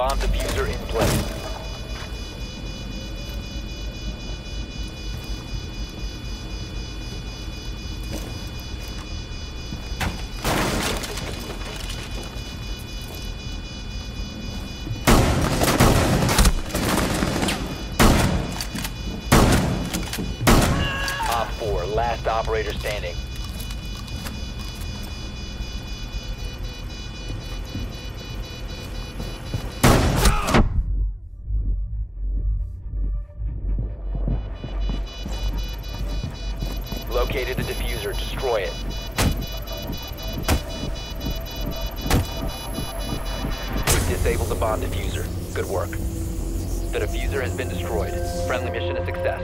Bomb defuser in place. Op 4, last operator standing. Located the defuser. Destroy it. We've disabled the bomb defuser. Good work. The defuser has been destroyed. Friendly mission a success.